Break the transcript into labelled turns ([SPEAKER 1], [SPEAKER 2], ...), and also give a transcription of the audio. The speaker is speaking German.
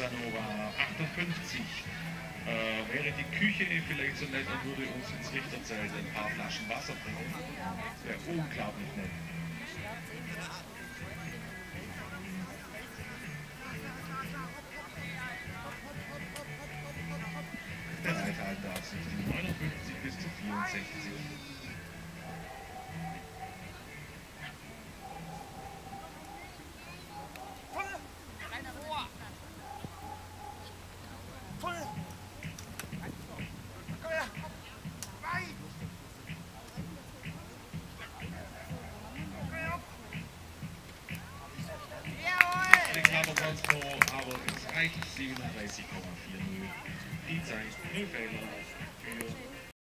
[SPEAKER 1] Casanova 58. Äh, wäre die Küche vielleicht so nett und würde uns ins Richterzelt ein paar Flaschen Wasser bringen. Wäre unglaublich nett. Der Reiter darf sich die 59 bis zu 64. Transport, aber das alte 37,40. Die Zeit 0 Fälle.